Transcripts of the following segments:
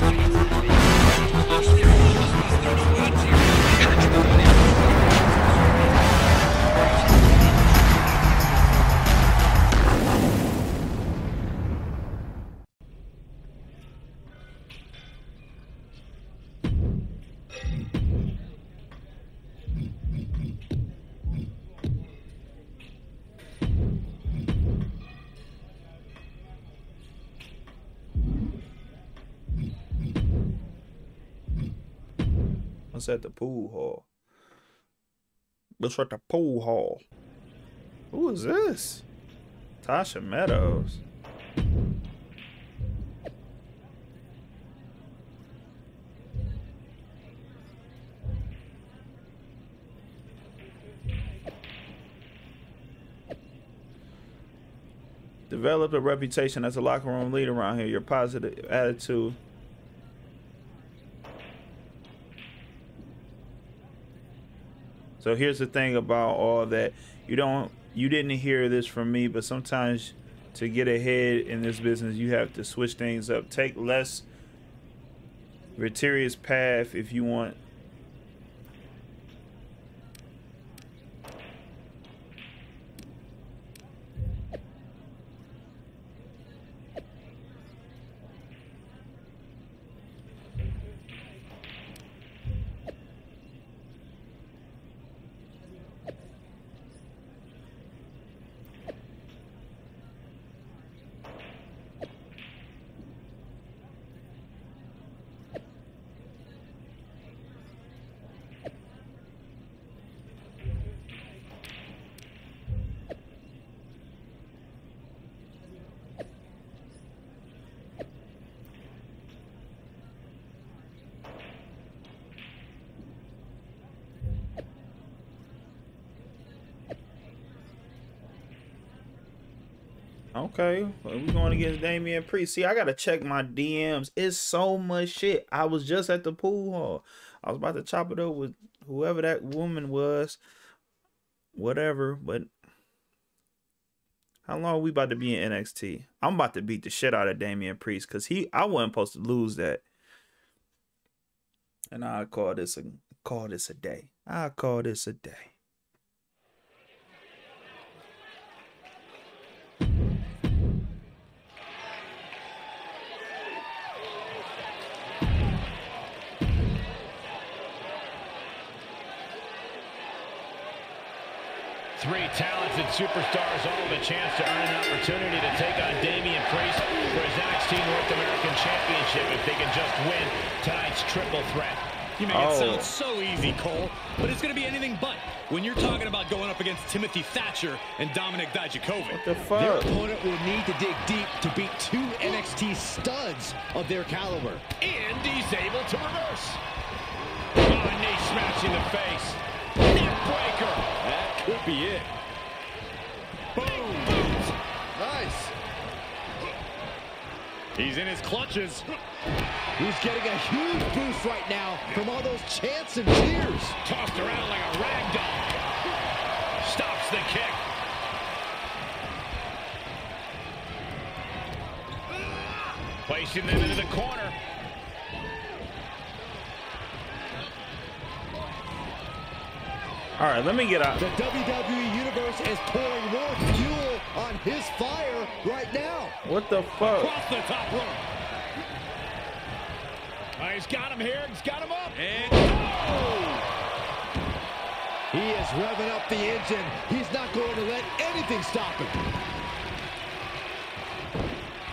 Thank you. At the pool hall? What's at the pool hall? Who is this? Tasha Meadows. Develop a reputation as a locker room leader around here. Your positive attitude So here's the thing about all that. You don't you didn't hear this from me, but sometimes to get ahead in this business, you have to switch things up. Take less gratuitous path if you want Okay, we going against Damian Priest. See, I gotta check my DMs. It's so much shit. I was just at the pool hall. I was about to chop it up with whoever that woman was, whatever. But how long are we about to be in NXT? I'm about to beat the shit out of Damian Priest because he, I wasn't supposed to lose that. And I call this a call this a day. I call this a day. Three talented superstars all have a chance to earn an opportunity to take on Damian Priest for his NXT North American Championship if they can just win tonight's triple threat. You make oh. it sound so easy, Cole, but it's going to be anything but when you're talking about going up against Timothy Thatcher and Dominik Dijakovic. What the? Their opponent will need to dig deep to beat two NXT studs of their caliber. And he's able to reverse. Oh, knee smash in the face. Could be it. Boom. Nice. He's in his clutches. He's getting a huge boost right now from all those chants and cheers. Tossed around like a rag doll. Stops the kick. Placing them into the corner. All right, let me get out. The WWE Universe is pouring more fuel on his fire right now. What the fuck? Across the top rope. Oh, he's got him here. He's got him up. And oh! He is revving up the engine. He's not going to let anything stop him.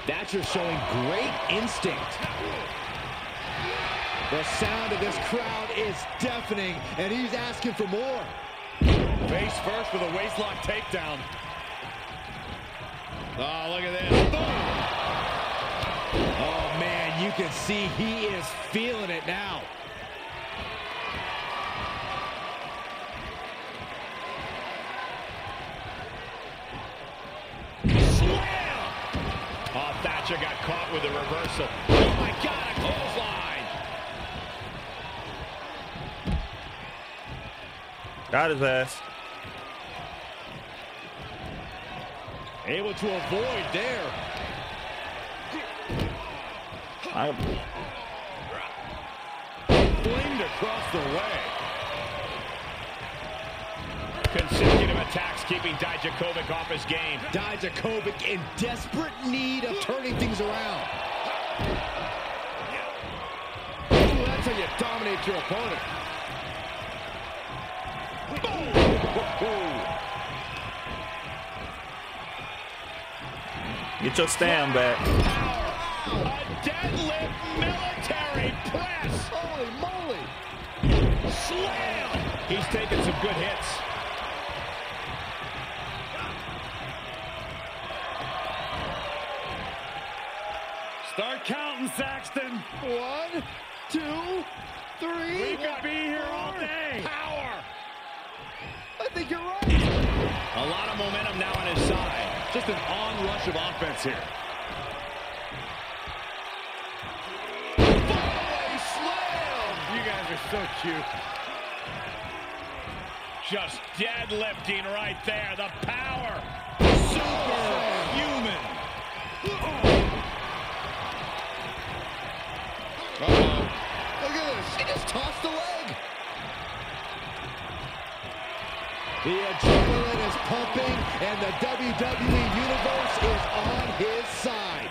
Thatcher showing great instinct. The sound of this crowd is deafening, and he's asking for more. Face first with a waistlock takedown. Oh, look at this. Oh, man, you can see he is feeling it now. Slam! Oh, Thatcher got caught with a reversal. Oh, my God, a clothesline. Got his ass. Able to avoid there. I, across the way. Consecutive attacks keeping Dijakovic off his game. Dijakovic in desperate need of turning things around. Ooh, that's how you dominate your opponent. Get your stand back. A deadlift military press. Holy moly! Slam. He's taking some good hits. Start counting, Saxton. One, two, three. We could be here all day. Power. I think you're right. A lot of momentum now on his side. Just an onrush of offense here. Fallaway slam. You guys are so cute. Just deadlifting right there. The power. Superhuman. Uh-oh. Look at this. He just tossed the leg. The adrenaline is pumping, and the WWE Universe is on his side.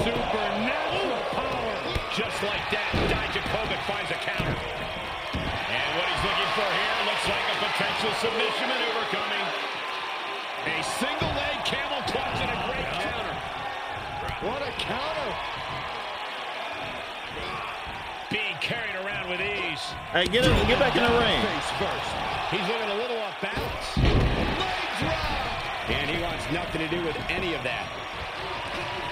Supernatural power. Just like that, Dijakovic finds a counter. And what he's looking for here looks like a potential submission maneuver coming. A single leg camel clutch and a great counter. What a counter. Hey, get him, get back in the ring. He's looking a little off balance. And he wants nothing to do with any of that.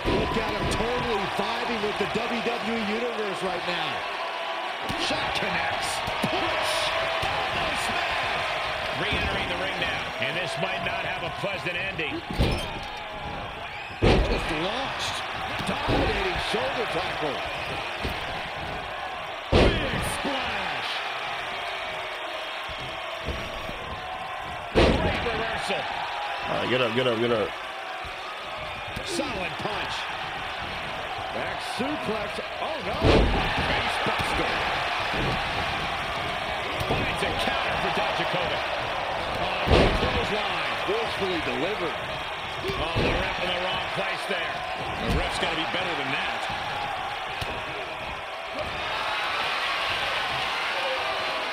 Look at him totally vibing with the WWE Universe right now. Shot connects. Push. Smash. Re-entering the ring now. And this might not have a pleasant ending. Just launched. Dominating shoulder tackle. Great reversal. All right, get up, get up, get up. Solid punch. Back suplex. Oh no. Face buster. Finds a counter for Dijakovic. Oh, clothesline. Forcefully delivered. Oh, the ref in the wrong place there. The ref's got to be better than that.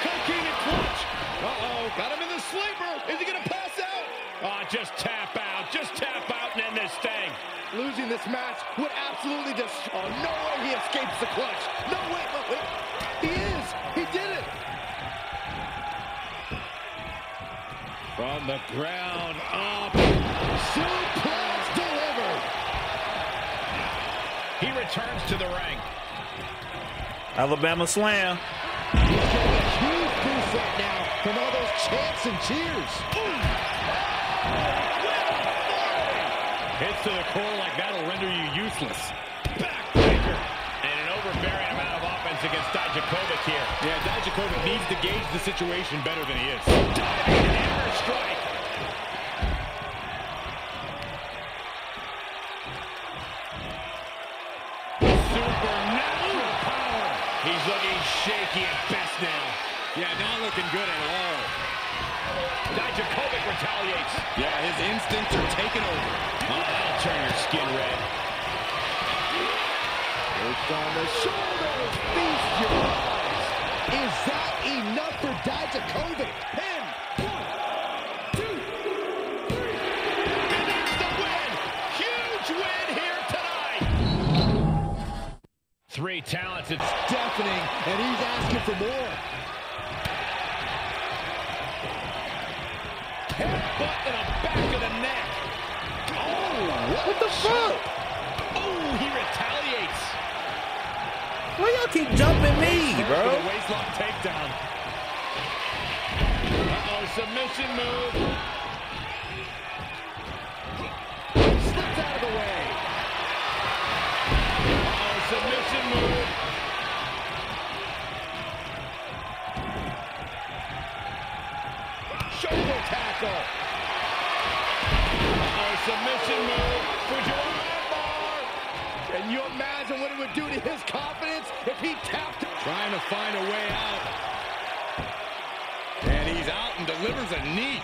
Coquina clutch. Uh-oh. Got him in the sleeper. Is he going to pass out? Just tap out. Just tap out and end this thing. Losing this match would absolutely just. Oh, no way he escapes the clutch. No way. Wait, wait. He is. He did it. From the ground up. Suplex delivered. He returns to the ring. Alabama slam. He's getting a huge boost right now from all those chants and cheers. Hits to the core like that'll render you useless. Backbreaker. And an overbearing amount of offense against Dijakovic here. Yeah, Dijakovic needs to gauge the situation better than he is. Diving hammer strike. Supernatural power. He's looking shaky at best now. Yeah, not looking good at all. Dijakovic retaliates. Yeah, his instincts are taking over. Oh, that'll turn your skin red. Worked on the shoulders. Feast your eyes. Is that enough for Dijakovic? Pin. One, two, three. And that's the win. Huge win here tonight. Three talented. Deafening, and he's asking for more. Headbutt in the back of the neck. Oh, What the fuck? Oh, he retaliates. Why y'all keep jumping me, bro? waistlock takedown. Uh-oh, submission move. Uh-oh, submission move. for Fujiwara bar. Can you imagine what it would do to his confidence if he tapped him? Trying to find a way out. And he's out and delivers a knee.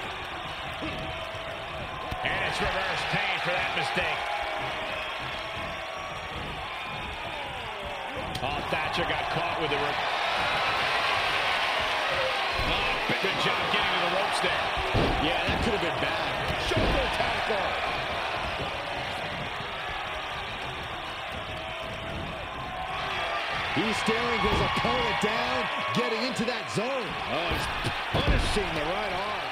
And it's reverse pain for that mistake. Oh, Thatcher got caught with the... Oh, good job getting to the ropes there. Yeah, that could have been bad. Shoulder tackle. He's staring his opponent down, getting into that zone. Oh, he's Punishing the right arm.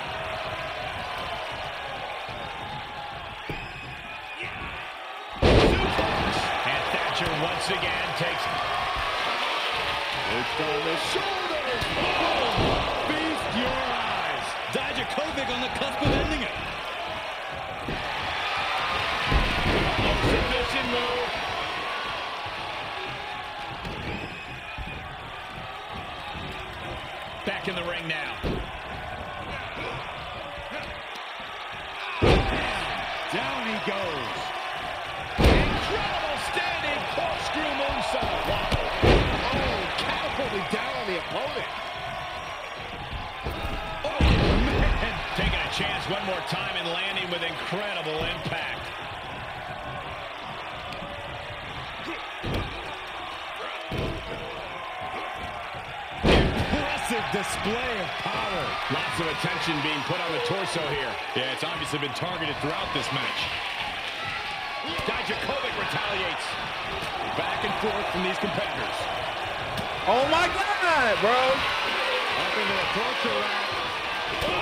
And Thatcher once again takes... it. It's on the shoulders. Oh, Feast your eyes. Dijakovic on the cusp of ending it. Submission move. Back in the ring now. Down he goes. Incredible standing corkscrew moonsault. Wow. Oh, catapulted down on the opponent. Oh, man. Taking a chance one more time and landing with incredible impact. Display of power. Lots of attention being put on the torso here. Yeah, it's obviously been targeted throughout this match. Dijakovic retaliates. Back and forth from these competitors. Oh my God, bro. Up into the torture rack.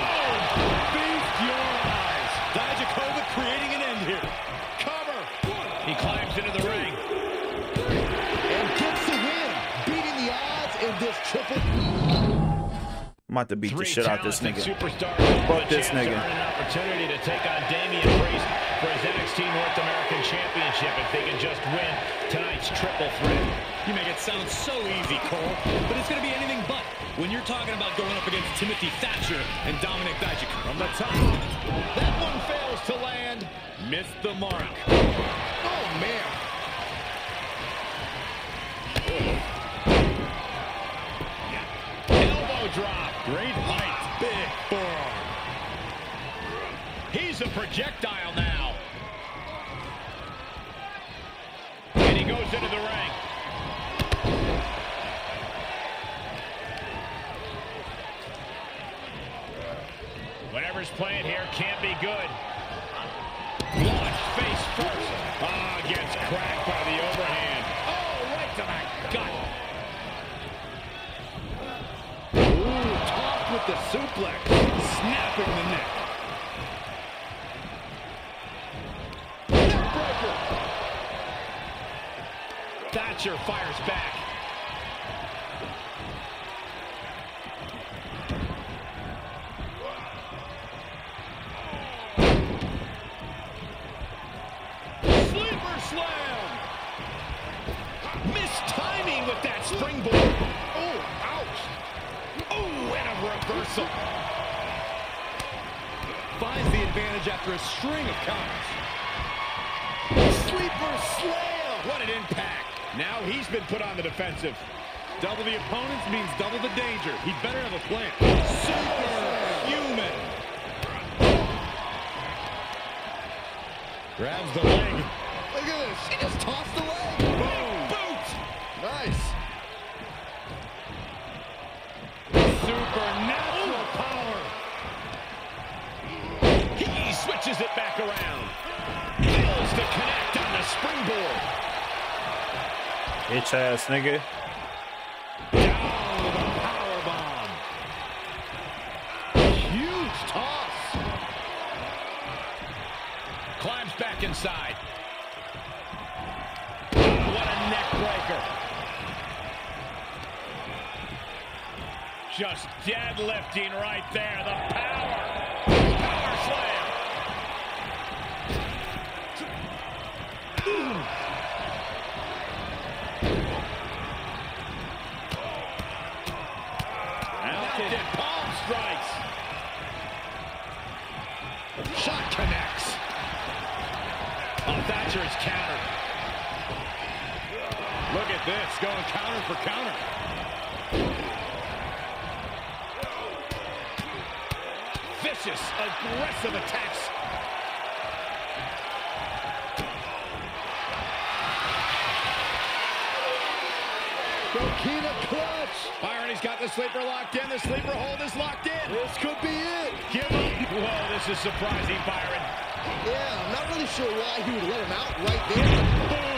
I'm about to beat the shit out this nigga. Fuck this nigga. opportunity to take on Damian Priest for his NXT North American Championship if they can just win tonight's triple threat. You make it sound so easy, Cole, but it's going to be anything but when you're talking about going up against Timothy Thatcher and Dominik Dijakovic. From the top, that one fails to land. Missed the mark. Oh, man. Elbow drop. Great height. Big forearm. He's a projectile now. And he goes into the ring. Whatever's playing here can't be good. Launched face first. Ah, gets cracked by the overhand. Oh, right to the gut. Ooh, tossed with the suplex. Snapping the neck. Thatcher fires back. The opponents means double the danger. He better have a plan. Superhuman. Grabs the leg. Look at this. She just tossed the leg. Boom. Boot. Nice. Supernatural power. He switches it back around. Fails to connect on the springboard. Bitch ass nigga. Down with a power bomb. Huge toss. Climbs back inside. What a neck breaker. Just deadlifting right there. The power. Power slam. Mounted palm strikes. Shot connects. Thatcher is countered. Look at this, going counter for counter. Vicious, aggressive attacks. Coquina clutch. Byron, he's got the sleeper locked in. The sleeper hold is locked in. This could be it. Give him. Whoa, this is surprising, Byron. Yeah, I'm not really sure why he would let him out right there.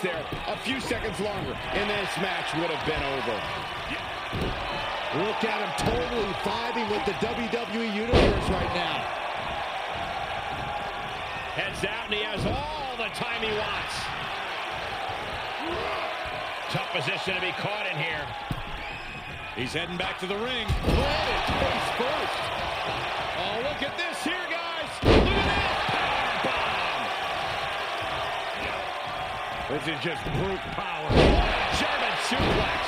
There a few seconds longer, and this match would have been over. Look at him totally vibing with the WWE Universe right now. Heads out, and he has all the time he wants. Tough position to be caught in here. He's heading back to the ring. Planted face first. Oh, look at this This is just brute power. German suplex.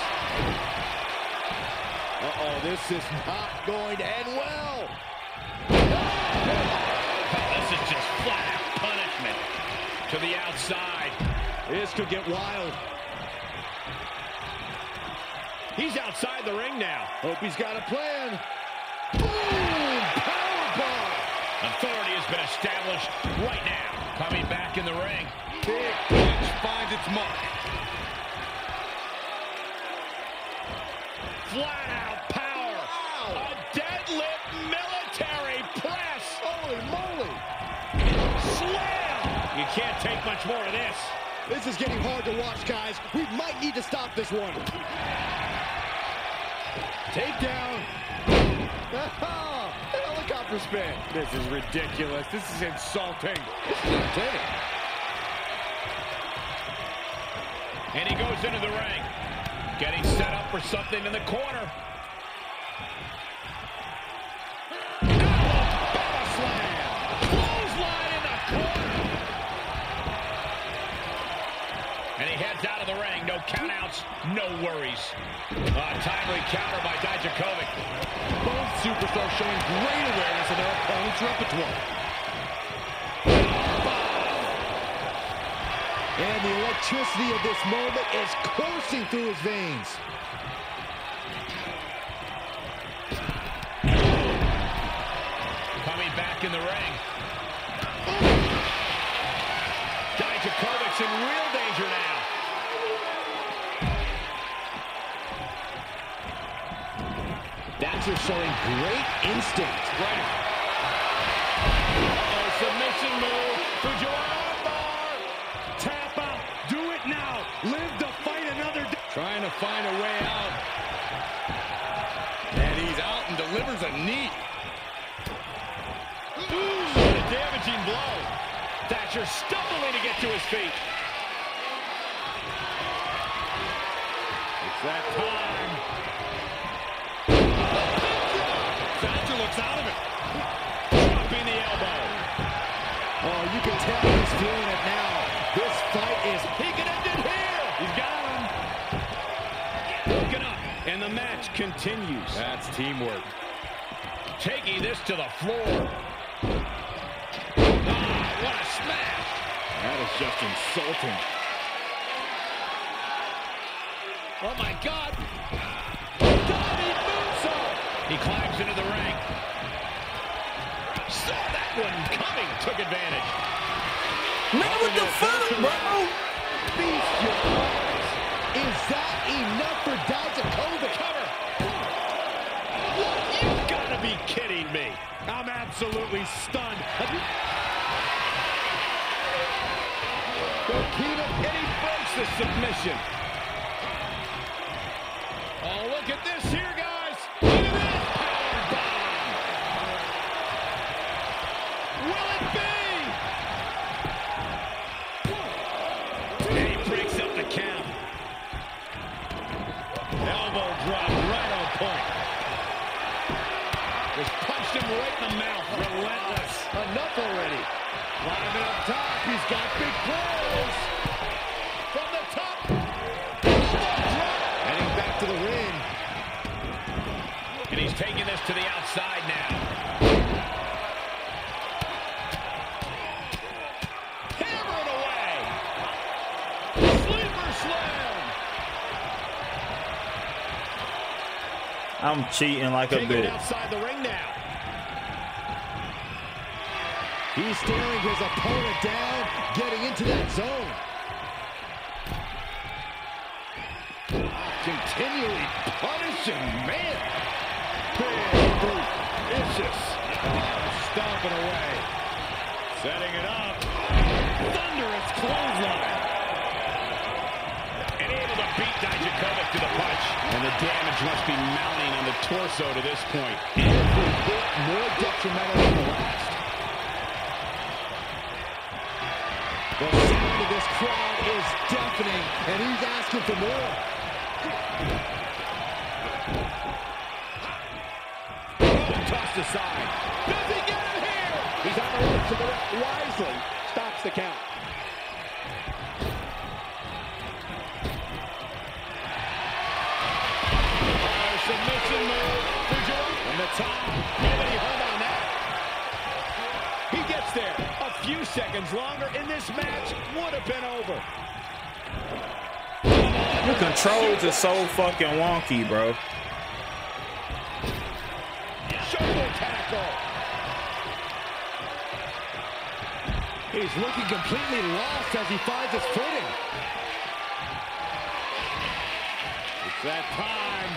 Uh-oh, this is not going to end well. This is just flat out punishment to the outside. This could get wild. He's outside the ring now. Hope he's got a plan. Boom! Powerbomb! Authority has been established right now. Coming back in the ring. Big punch finds its mark. Flat out power. A deadlift military press. Holy moly! Slam. You can't take much more of this. This is getting hard to watch, guys. We might need to stop this one. Takedown. An helicopter spin. This is ridiculous. This is insulting. And he goes into the ring. Getting set up for something in the corner. Alabama slam. Clothesline in the corner. And he heads out of the ring. No countouts, no worries. A timely counter by Dijakovic. Both superstars showing great awareness of their opponent's repertoire. And the electricity of this moment is coursing through his veins. Coming back in the ring. Dijakovic's in real danger now. Thatcher showing great instinct. Right. Find a way out. And he's out and delivers a knee. Ooh, what a damaging blow. Thatcher stumbling to get to his feet. It's that time. Thatcher looks out of it. Dropping the elbow. Oh, you can tell he's feeling it now. This fight is He And the match continues. That's teamwork. Taking this to the floor. Ah, what a smash. That is just insulting. Oh, my God. Diving moonsault. He climbs into the ring. Saw that one coming. Took advantage. Man, what the fuck, bro? feast your eyes. Is that enough for Dijakovic? Cover. You've got to be kidding me. I'm absolutely stunned. Coquina And he breaks the submission. Oh, look at this here, guys. Look at this. Power bomb. Will it be? Already. Climbing up top. He's got big plans. From the top. Heading back to the ring. And he's taking this to the outside now. Hammer it away. Sleeper slam. I'm cheating like a Taking bitch. outside the ring now. He's staring his opponent down, getting into that zone. Continually punishing, man. Big boot. Vicious. Stomping away. Setting it up. Thunderous clothesline. And able to beat Dijakovic to the punch. And the damage must be mounting on the torso to this point. More detrimental than the last. The sound of this crowd is deafening, and he's asking for more. Tossed aside. Does he get him here? He's on the ropes, and the ref wisely stops the count. Oh, submission move. From the top. Nobody home on that. He gets there. Few seconds longer, and this match would have been over. The controls are so fucking wonky, bro. Shoulder tackle. He's looking completely lost as he finds his footing. It's that time.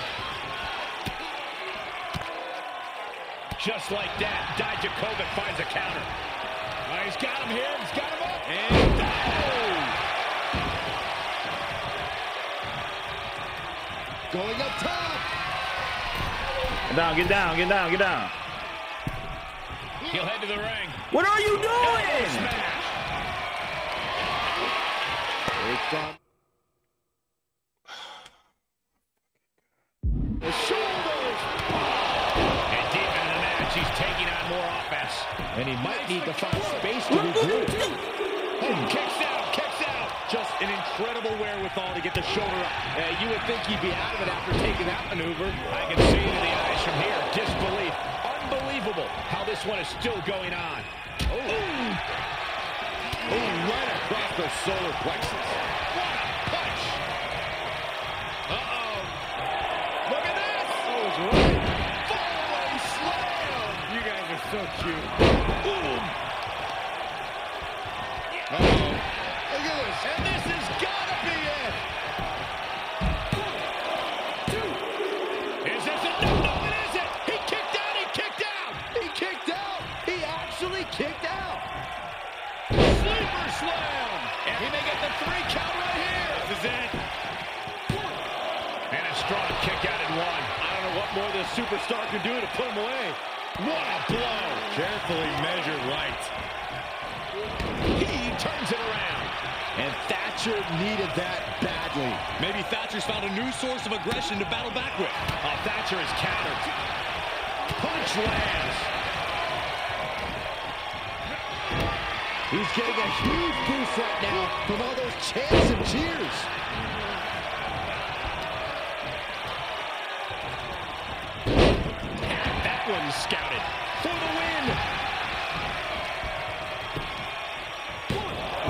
Just like that, Dijakovic finds a counter. He's got him here. He's got him up. And oh! Going up top. Get down, get down, get down, get down. He'll head to the ring. What are you doing? smash. It's on. And he might need to find space to regroup. Oh, kicks out, kicks out. Just an incredible wherewithal to get the shoulder up. Uh, you would think he'd be out of it after taking that maneuver. I can see it in the eyes from here. Disbelief. Unbelievable how this one is still going on. Oh, Oh, right across the solar plexus. what a punch. Uh-oh. Look at this. Oh, it's right. Fallaway slam. You are. Boom. Uh-oh. Look at this. And this has got to be it. Is this it? No, no, it isn't. He kicked out. He kicked out. He kicked out. He actually kicked out. Sleeper slam. And he may get the three count right here. This is it. And a strong kick out at one. I don't know what more this superstar can do to put him away. What a blow. Carefully measured right. He turns it around. And Thatcher needed that badly. Maybe Thatcher's found a new source of aggression to battle back with. Oh, Thatcher is countered. Punch lands. He's getting a huge boost right now from all those chants and cheers. One's scouted for the win.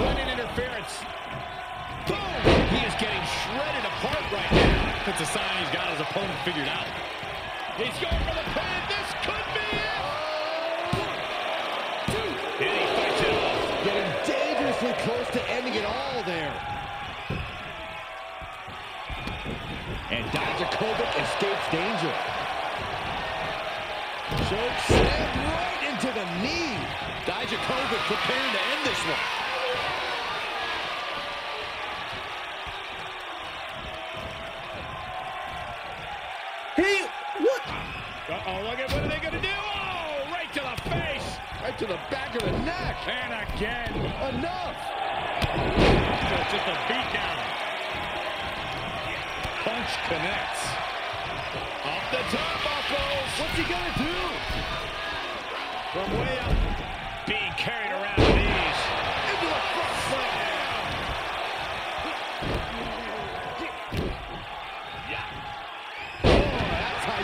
Running interference. Boom! He is getting shredded apart right now. It's a sign he's got his opponent figured out. He's going for the pin. This could be it. And he fights it off. Getting dangerously close to ending it all there. And Dijakovic escapes danger. Choke slam right into the knee. Preparing to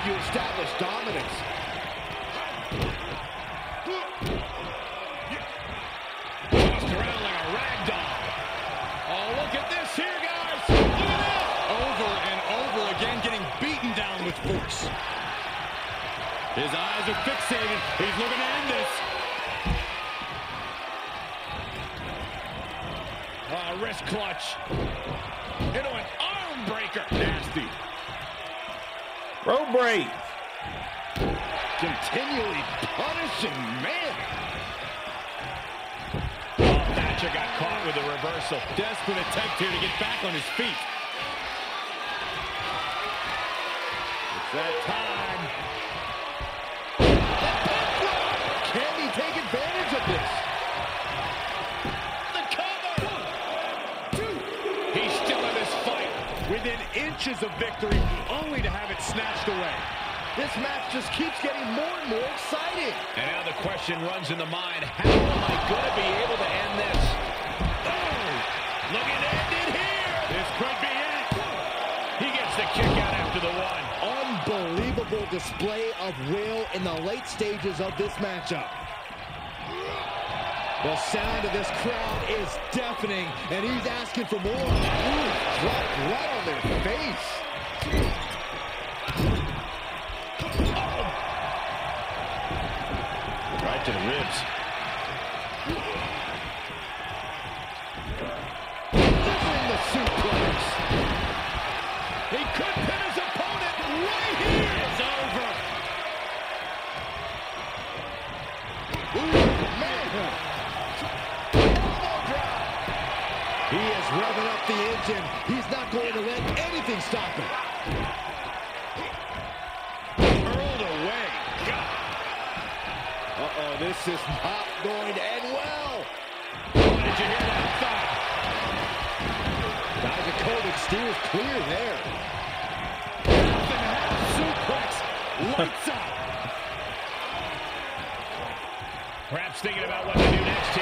you establish dominance. Tossed around like a rag doll. Oh, look at this here, guys. Look at this. Over and over again, getting beaten down with force. His eyes are fixated. He's looking to end this. Oh, wrist clutch. Into an arm breaker. Nasty. Bro break. Continually punishing, man. Oh, Thatcher got caught with a reversal. Desperate attempt here to get back on his feet. It's that time. Can he take advantage of this? The cover. He's in this fight. Within inches of victory, only to have it snatched away. This match just keeps getting more and more exciting. And now the question runs in the mind, how am I going to be able to end this? Oh, looking to end it here. This could be it. He gets the kick out after the one. Unbelievable display of will in the late stages of this matchup. The sound of this crowd is deafening, and he's asking for more. Ooh, right on their face. Right to the ribs. Revving up the engine. He's not going to let anything stop him. Hurled away. Uh-oh, this is not going to end well. Did you hear that thud? Dijakovic steers clear there. Nothing half suplex. Lights out. Perhaps thinking about what to do next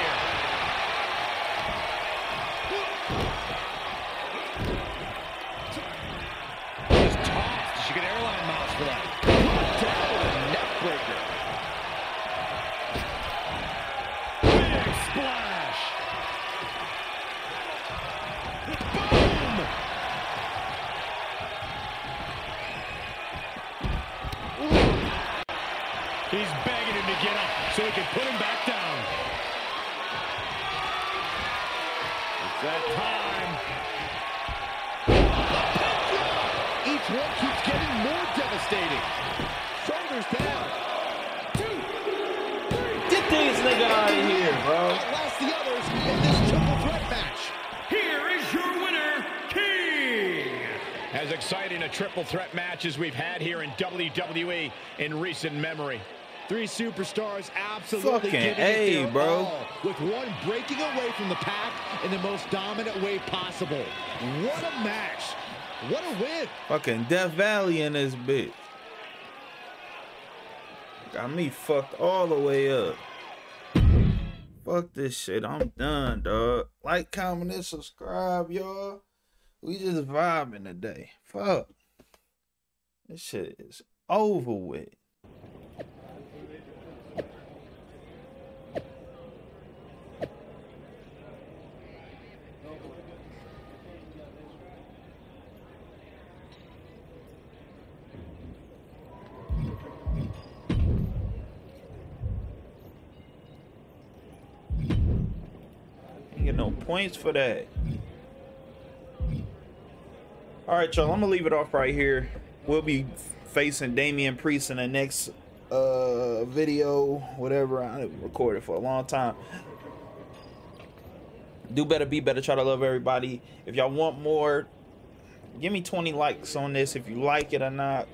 He's begging him to get up so he can put him back down. It's that time. Each one keeps getting more devastating. Shoulders down. Two, three. Get this nigga out of here, bro. Outlast the others in this triple threat match. Here is your winner, King. As exciting a triple threat match as we've had here in WWE in recent memory. Three superstars absolutely Fucking giving A, it their bro. all, with one breaking away from the pack in the most dominant way possible. What a match! What a win! Fucking Death Valley in this bitch. Got me fucked all the way up. Fuck this shit. I'm done, dog. Like, comment, and subscribe, y'all. We just vibing today. Fuck. This shit is over with. Ain't get no points for that. All right, y'all. I'm gonna leave it off right here. We'll be facing Damian Priest in the next uh video, whatever. I recorded for a long time. Do better, be better. Try to love everybody. If y'all want more, give me 20 likes on this. If you like it or not,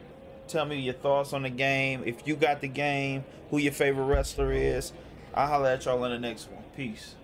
tell me your thoughts on the game. If you got the game, who your favorite wrestler is. I'll holler at y'all in the next one. Peace.